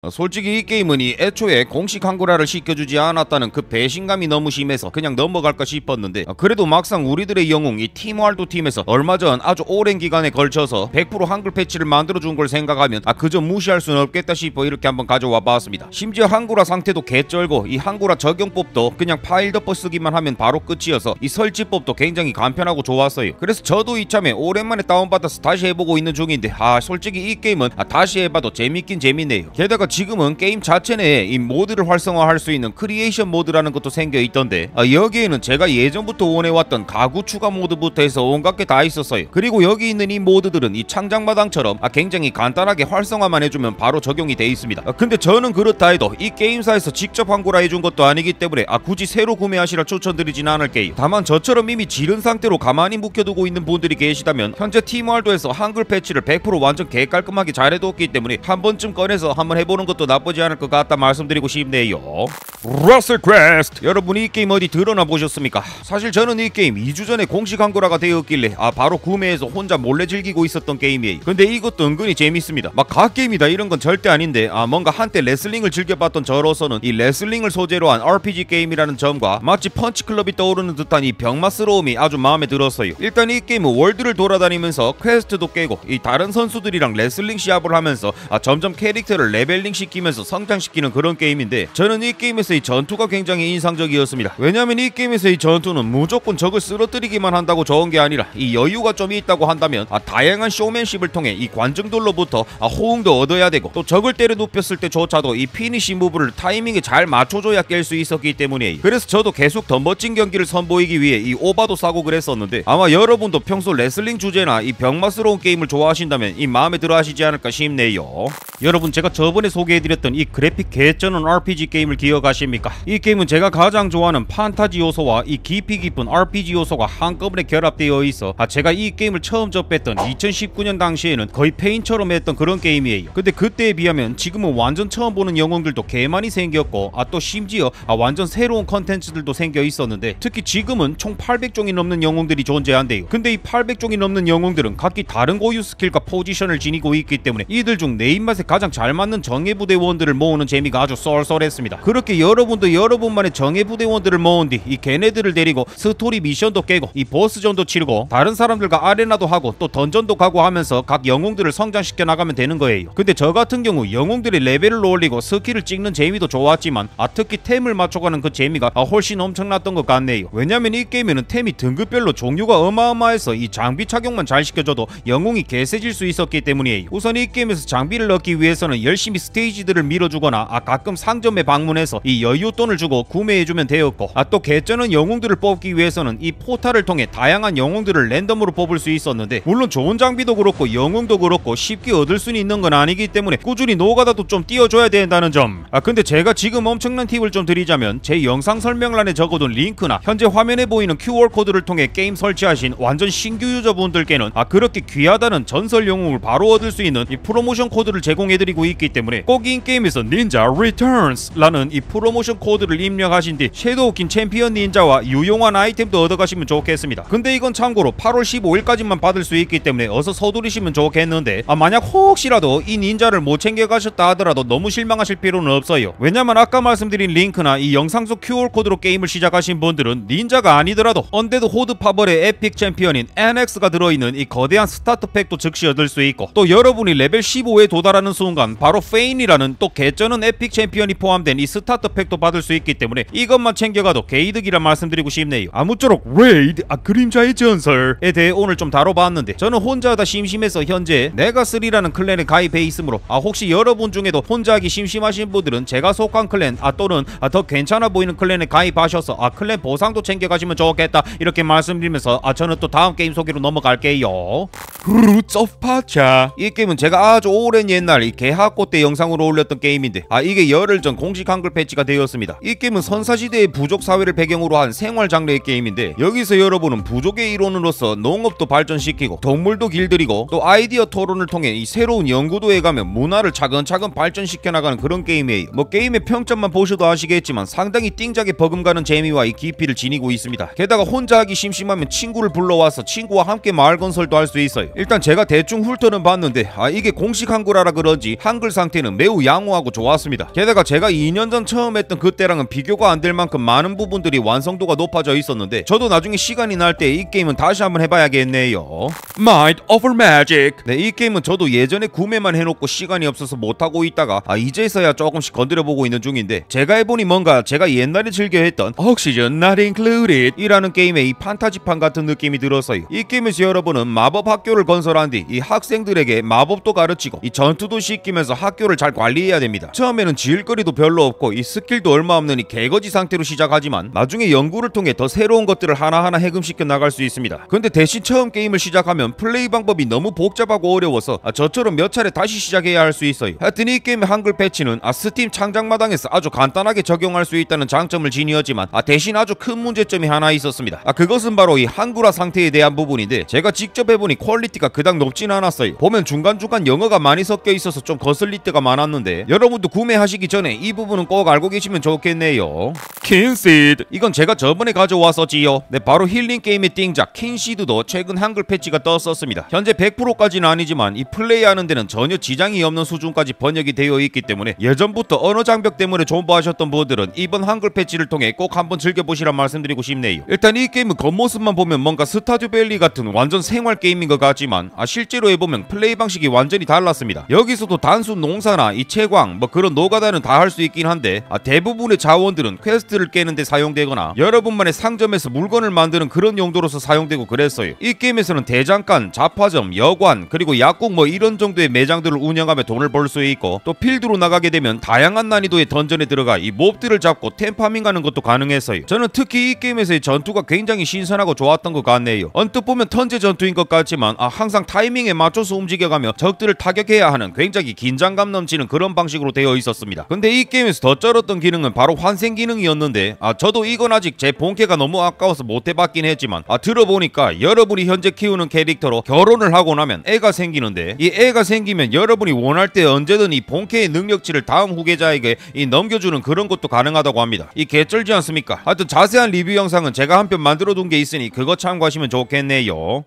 어, 솔직히 이 게임은 이 애초에 공식 한글화를 시켜주지 않았다는 그 배신감이 너무 심해서 그냥 넘어갈까 싶었는데 어, 그래도 막상 우리들의 영웅 이 팀왈도 팀에서 얼마 전 아주 오랜 기간에 걸쳐서 100% 한글 패치를 만들어준 걸 생각하면 아 그저 무시할 수는 없겠다 싶어 이렇게 한번 가져와 봤습니다. 심지어 한글화 상태도 개쩔고 이 한글화 적용법도 그냥 파일 덮어 쓰기만 하면 바로 끝이어서 이 설치법도 굉장히 간편하고 좋았어요. 그래서 저도 이참에 오랜만에 다운받아서 다시 해보고 있는 중인데 아 솔직히 이 게임은 아, 다시 해봐도 재밌긴 재밌네요. 게다가 지금은 게임 자체 내에 이 mod를 활성화할 수 있는 creation mod라는 것도 생겨 있던데 아, 여기에는 제가 예전부터 원해왔던 가구 추가 mod부터 해서 온갖 게 다 있었어요. 그리고 여기 있는 이 mod들은 이 창작마당처럼 아, 굉장히 간단하게 활성화만 해주면 바로 적용이 돼 있습니다. 아, 근데 저는 그렇다 해도 이 게임사에서 직접 한글화 해준 것도 아니기 때문에 아, 굳이 새로 구매하시라 추천드리진 않을게요. 다만 저처럼 이미 지른 상태로 가만히 묵혀두고 있는 분들이 계시다면 현재 팀왈도에서 한글 패치를 100% 완전 개깔끔하게 잘해뒀기 때문에 한 번쯤 꺼내서 한번 해보는 것도 나쁘지 않을 것 같다 말씀드리고 싶네요. WrestleQuest 여러분이 이 게임 어디 들어나 보셨습니까? 사실 저는 이 게임 2주 전에 공식 한글화가 되었길래 아 바로 구매해서 혼자 몰래 즐기고 있었던 게임이에요. 근데 이것도 은근히 재밌습니다. 막 god게임이다 이런 건 절대 아닌데 아 뭔가 한때 레슬링을 즐겨봤던 저로서는 이 레슬링을 소재로 한 RPG 게임이라는 점과 마치 Punch Club이 떠오르는 듯한 이 병맛스러움이 아주 마음에 들었어요. 일단 이 게임은 world를 돌아다니면서 quest도 깨고 이 다른 선수들이랑 레슬링 시합을 하면서 아 점점 캐릭터를 leveling 시키면서 성장시키는 그런 게임인데 저는 이 게임에서의 전투가 굉장히 인상적이었습니다. 왜냐면 이 게임에서의 전투는 무조건 적을 쓰러뜨리기만 한다고 좋은 게 아니라 이 여유가 좀 있다고 한다면 아, 다양한 쇼맨십을 통해 이 관중들로부터 아, 호응도 얻어야 되고 또 적을 때려 눕혔을 때조차도 이 finish move를 타이밍에 잘 맞춰줘야 깰 수 있었기 때문이에요. 그래서 저도 계속 더 멋진 경기를 선보이기 위해 이 오바도 싸고 그랬었는데 아마 여러분도 평소 레슬링 주제나 이 병맛스러운 게임을 좋아하신다면 이 마음에 들어 하시지 않을까 싶네요. 여러분 제가 저번에 소개해드렸던 이 그래픽 개쩌는 RPG 게임을 기억하십니까? 이 게임은 제가 가장 좋아하는 판타지 요소와 이 깊이 깊은 RPG 요소가 한꺼번에 결합되어 있어 아 제가 이 게임을 처음 접했던 2019년 당시에는 거의 폐인처럼 했던 그런 게임이에요. 근데 그때에 비하면 지금은 완전 처음 보는 영웅들도 개 많이 생겼고 아 또 심지어 아 완전 새로운 컨텐츠들도 생겨 있었는데 특히 지금은 총 800종이 넘는 영웅들이 존재한대요. 근데 이 800종이 넘는 영웅들은 각기 다른 고유 스킬과 포지션을 지니고 있기 때문에 이들 중 내 입맛에 가장 잘 맞는 정예 부대원들을 모으는 재미가 아주 쏠쏠했습니다. 그렇게 여러분도 여러분만의 정예부대원들을 모은 뒤 이 걔네들을 데리고 스토리 미션도 깨고 이 보스전도 치르고 다른 사람들과 arena도 하고 또 dungeon도 가고 하면서 각 영웅들을 성장시켜 나가면 되는 거예요. 근데 저 같은 경우 영웅들의 레벨을 올리고 스킬을 찍는 재미도 좋았지만 아 특히 템을 맞춰가는 그 재미가 아, 훨씬 엄청났던 것 같네요. 왜냐면 이 게임에는 템이 등급별로 종류가 어마어마해서 이 장비 착용만 잘 시켜줘도 영웅이 개세질 수 있었기 때문이에요. 우선 이 게임에서 장비를 얻기 위해서는 열심히 스테이지들을 밀어주거나 아 가끔 상점에 방문해서 이 여유돈을 주고 구매해주면 되었고 아 또 개쩌는 영웅들을 뽑기 위해서는 이 포탈을 통해 다양한 영웅들을 랜덤으로 뽑을 수 있었는데 물론 좋은 장비도 그렇고 영웅도 그렇고 쉽게 얻을 수는 있는 건 아니기 때문에 꾸준히 노가다도 좀 뛰어줘야 된다는 점. 아 근데 제가 지금 엄청난 팁을 좀 드리자면 제 영상 설명란에 적어둔 링크나 현재 화면에 보이는 QR 코드를 통해 게임 설치하신 완전 신규 유저분들께는 아 그렇게 귀하다는 전설 영웅을 바로 얻을 수 있는 이 프로모션 코드를 제공해드리고 있기 때문에 꼭 in-game에서 Ninja Returns라는 이 프로모션 코드를 입력하신 뒤 Shadowkin 챔피언 닌자와 유용한 아이템도 얻어가시면 좋겠습니다. 근데 이건 참고로 8월 15일까지만 받을 수 있기 때문에 어서 서두르시면 좋겠는데 아 만약 혹시라도 이 닌자를 못 챙겨가셨다 하더라도 너무 실망하실 필요는 없어요. 왜냐면 아까 말씀드린 링크나 이 영상 속 QR 코드로 게임을 시작하신 분들은 닌자가 아니더라도 Undead Horde 파벌의 epic 챔피언인 NX가 들어있는 이 거대한 스타트 팩도 즉시 얻을 수 있고 또 여러분이 레벨 15에 도달하는 순간 바로 페인 이라는 또 개쩌는 epic 챔피언이 포함된 이 스타트 팩도 받을 수 있기 때문에 이것만 챙겨가도 개이득이라 말씀드리고 싶네요. 아무쪼록 레이드 아 그림자의 전설에 대해 오늘 좀 다뤄봤는데 저는 혼자 하다 심심해서 현재 네가3라는 클랜에 가입해 있으므로 아 혹시 여러분 중에도 혼자 하기 심심하신 분들은 제가 속한 클랜 아 또는 아, 더 괜찮아 보이는 클랜에 가입하셔서 아 클랜 보상도 챙겨가시면 좋겠다 이렇게 말씀드리면서 아 저는 또 다음 게임 소개로 넘어갈게요. Roots of Pacha 이 게임은 제가 아주 오랜 옛날 이 개학고 때 영상으로 올렸던 게임인데 아 이게 열흘 전 공식 한글 패치가 되었습니다. 이 게임은 선사시대의 부족 사회를 배경으로 한 생활 장르의 게임인데 여기서 여러분은 부족의 일원으로서 농업도 발전시키고 동물도 길들이고 또 아이디어 토론을 통해 이 새로운 연구도 해가며 문화를 차근차근 발전시켜 나가는 그런 게임이에요. 뭐 게임의 평점만 보셔도 아시겠지만 상당히 띵작에 버금가는 재미와 이 깊이를 지니고 있습니다. 게다가 혼자 하기 심심하면 친구를 불러와서 친구와 함께 마을 건설도 할 수 있어요. 일단 제가 대충 훑어는 봤는데 아 이게 공식 한글화라 그런지 한글 상태는 보기에는 매우 양호하고 좋았습니다. 게다가 제가 2년 전 처음 했던 그때랑은 비교가 안 될 만큼 많은 부분들이 완성도가 높아져 있었는데 저도 나중에 시간이 날 때 이 게임은 다시 한번 해봐야겠네요. Mind over Magic. 네, 이 게임은 저도 예전에 구매만 해놓고 시간이 없어서 못하고 있다가 아 이제서야 조금씩 건드려보고 있는 중인데 제가 해보니 뭔가 제가 옛날에 즐겨 했던 Oxygen Not Included 이라는 게임의 이 판타지판 같은 느낌이 들었어요. 이 게임에서 여러분은 마법 학교를 건설한 뒤 이 학생들에게 마법도 가르치고 이 전투도 시키면서 학교를 잘 관리해야 됩니다. 처음에는 지을거리도 별로 없고 이 스킬도 얼마 없는 이 개거지 상태로 시작하지만 나중에 연구를 통해 더 새로운 것들을 하나하나 해금시켜 나갈 수 있습니다. 근데 대신 처음 게임을 시작하면 플레이 방법이 너무 복잡하고 어려워서 아, 저처럼 몇 차례 다시 시작해야 할 수 있어요. 하여튼 이 게임의 한글 패치는 아, 스팀 창작마당에서 아주 간단하게 적용할 수 있다는 장점을 지니었지만 아, 대신 아주 큰 문제점이 하나 있었습니다. 아, 그것은 바로 이 한글화 상태에 대한 부분인데 제가 직접 해보니 퀄리티가 그닥 높진 않았어요. 보면 중간중간 영어가 많이 섞여 있어서 좀 거슬릴 때가 많았는데 여러분도 구매하시기 전에 이 부분은 꼭 알고 계시면 좋겠네요. Kynseed 이건 제가 저번에 가져왔었지요. 네 바로 힐링 게임의 띵작 Kynseed도 최근 한글 패치가 떴었습니다. 현재 100%까지는 아니지만 이 플레이하는 데는 전혀 지장이 없는 수준까지 번역이 되어 있기 때문에 예전부터 언어 장벽 때문에 존버하셨던 분들은 이번 한글 패치를 통해 꼭 한번 즐겨보시란 말씀드리고 싶네요. 일단 이 게임은 겉모습만 보면 뭔가 Stardew Valley 같은 완전 생활 게임인 것 같지만 아 실제로 해보면 플레이 방식이 완전히 달랐습니다. 여기서도 단순 농사나 이 채광 뭐 그런 노가다는 다 할 수 있긴 한데 아 대부분의 자원들은 quest를 깨는데 사용되거나 여러분만의 상점에서 물건을 만드는 그런 용도로서 사용되고 그랬어요. 이 게임에서는 대장간, 잡화점, 여관 그리고 약국 뭐 이런 정도의 매장들을 운영하며 돈을 벌 수 있고 또 필드로 나가게 되면 다양한 난이도의 dungeon에 들어가 이 몹들을 잡고 템farming하는 것도 가능했어요. 저는 특히 이 게임에서의 전투가 굉장히 신선하고 좋았던 것 같네요. 언뜻 보면 턴제 전투인 것 같지만 아, 항상 타이밍에 맞춰서 움직여가며 적들을 타격해야 하는 굉장히 긴장감 넘치는 그런 방식으로 되어 있었습니다. 근데 이 게임에서 더 쩔었던 기능은 바로 환생 기능이었는데 아 저도 이건 아직 제 본캐가 너무 아까워서 못 해봤긴 했지만 아 들어보니까 여러분이 현재 키우는 캐릭터로 결혼을 하고 나면 애가 생기는데 이 애가 생기면 여러분이 원할 때 언제든 이 본캐의 능력치를 다음 후계자에게 이 넘겨주는 그런 것도 가능하다고 합니다. 이 개쩔지 않습니까? 하여튼 자세한 리뷰 영상은 제가 한 편 만들어 둔 게 있으니 그거 참고하시면 좋겠네요.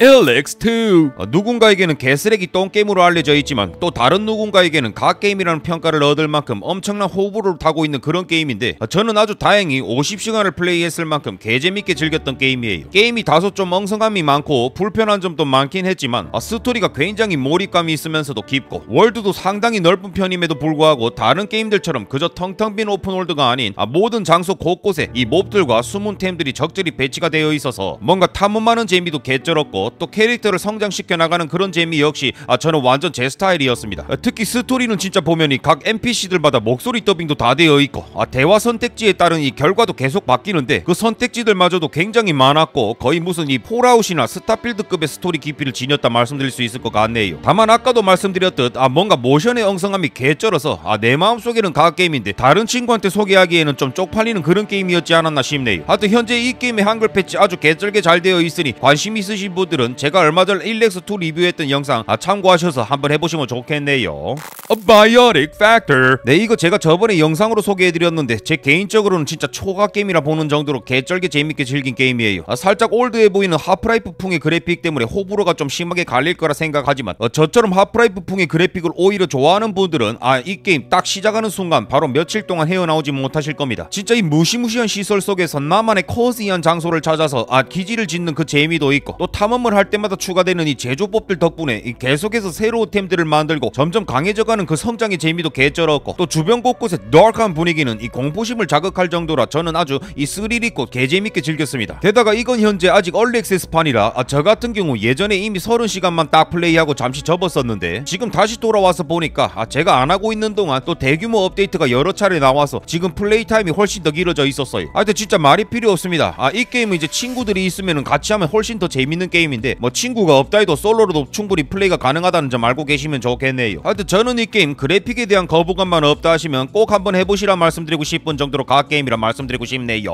LX2 어, 누군가에게는 개쓰레기 똥게임으로 알려져 있지만 또 다른 누군가에게는 갓게임이라는 평가를 얻을 만큼 엄청난 호불호를 타고 있는 그런 게임인데 어, 저는 아주 다행히 50시간을 플레이했을 만큼 개재밌게 즐겼던 게임이에요. 게임이 다소 좀 엉성함이 많고 불편한 점도 많긴 했지만 어, 스토리가 굉장히 몰입감이 있으면서도 깊고 월드도 상당히 넓은 편임에도 불구하고 다른 게임들처럼 그저 텅텅 빈 open world가 아닌 아, 모든 장소 곳곳에 이 몹들과 숨은 템들이 적절히 배치가 되어 있어서 뭔가 탐험하는 재미도 개쩔었고 또 캐릭터를 성장시켜 나가는 그런 재미 역시 아, 저는 완전 제 스타일이었습니다. 아, 특히 스토리는 진짜 보면 이 각 NPC들마다 목소리 더빙도 다 되어 있고 아, 대화 선택지에 따른 이 결과도 계속 바뀌는데 그 선택지들마저도 굉장히 많았고 거의 무슨 이 폴아웃이나 스타필드급의 스토리 깊이를 지녔다 말씀드릴 수 있을 것 같네요. 다만 아까도 말씀드렸듯 아 뭔가 모션의 엉성함이 개쩔어서 아, 내 마음속에는 갓게임인데 다른 친구한테 소개하기에는 좀 쪽팔리는 그런 게임이었지 않았나 싶네요. 하여튼 현재 이 게임의 한글 패치 아주 개쩔게 잘 되어 있으니 관심 있으신 분들은 제가 얼마 전 ELEX 2 리뷰했던 영상 아, 참고하셔서 한번 해보시면 좋겠네요. Abiotic Factor 네 이거 제가 저번에 영상으로 소개해드렸는데 제 개인적으로는 진짜 초갓게임이라 보는 정도로 개쩔게 재밌게 즐긴 게임이에요. 아, 살짝 old해 보이는 하프라이프풍의 그래픽 때문에 호불호가 좀 심하게 갈릴 거라 생각하지만 어, 저처럼 하프라이프풍의 그래픽을 오히려 좋아하는 분들은 아 이 게임 딱 시작하는 순간 바로 며칠 동안 헤어나오지 못하실 겁니다. 진짜 이 무시무시한 시설 속에서 나만의 cozy한 장소를 찾아서 아 기지를 짓는 그 재미도 있고 또 탐험을 할 때마다 추가되는 이 제조법들 덕분에 이 계속해서 새로운 템들을 만들고 점점 강해져가는 그 성장의 재미도 개쩔었고 또 주변 곳곳의 dark한 분위기는 이 공포심을 자극할 정도라 저는 아주 이 스릴 있고 개재밌게 즐겼습니다. 게다가 이건 현재 아직 early access판이라 아, 저 같은 경우 예전에 이미 30시간만 딱 플레이하고 잠시 접었었는데 지금 다시 돌아와서 보니까 아, 제가 안 하고 있는 동안 또 대규모 업데이트가 여러 차례 나와서 지금 play time이 훨씬 더 길어져 있었어요. 하여튼 진짜 말이 필요 없습니다. 아, 이 게임은 이제 친구들이 있으면 같이 하면 훨씬 더 재밌는 게임인데 게임인데 뭐 친구가 없다 해도 솔로로도 충분히 플레이가 가능하다는 점 알고 계시면 좋겠네요. 하여튼 저는 이 게임 그래픽에 대한 거부감만 없다 하시면 꼭 한번 해보시라 말씀드리고 싶은 정도로 갓게임이라 말씀드리고 싶네요.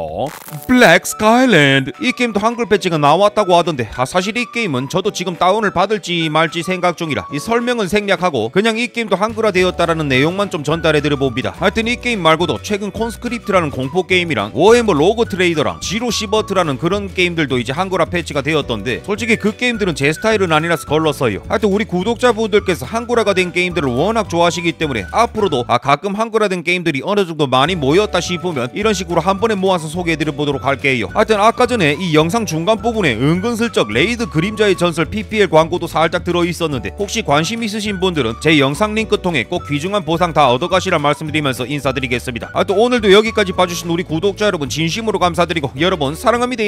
블랙 스카이랜드 이 게임도 한글 패치가 나왔다고 하던데 아 사실 이 게임은 저도 지금 다운을 받을지 말지 생각 중이라 이 설명은 생략하고 그냥 이 게임도 한글화 되었다라는 내용만 좀 전달해드려 봅니다. 하여튼 이 게임 말고도 최근 콘스크립트라는 공포 게임이랑 워해머 로그 트레이더랑 제로 시버트라는 그런 게임들도 이제 한글화 패치가 되었던데 솔직히 그 게임들은 제 스타일은 아니라서 걸렀어요. 하여튼 우리 구독자분들께서 한글화가 된 게임들을 워낙 좋아하시기 때문에 앞으로도 아 가끔 한글화된 게임들이 어느 정도 많이 모였다 싶으면 이런 식으로 한 번에 모아서 소개해드려 보도록 할게요. 하여튼 아까 전에 이 영상 중간 부분에 은근슬쩍 레이드 그림자의 전설 PPL 광고도 살짝 들어 있었는데 혹시 관심 있으신 분들은 제 영상 링크 통해 꼭 귀중한 보상 다 얻어가시라 말씀드리면서 인사드리겠습니다. 하여튼 오늘도 여기까지 봐주신 우리 구독자 여러분 진심으로 감사드리고 여러분 사랑합니다.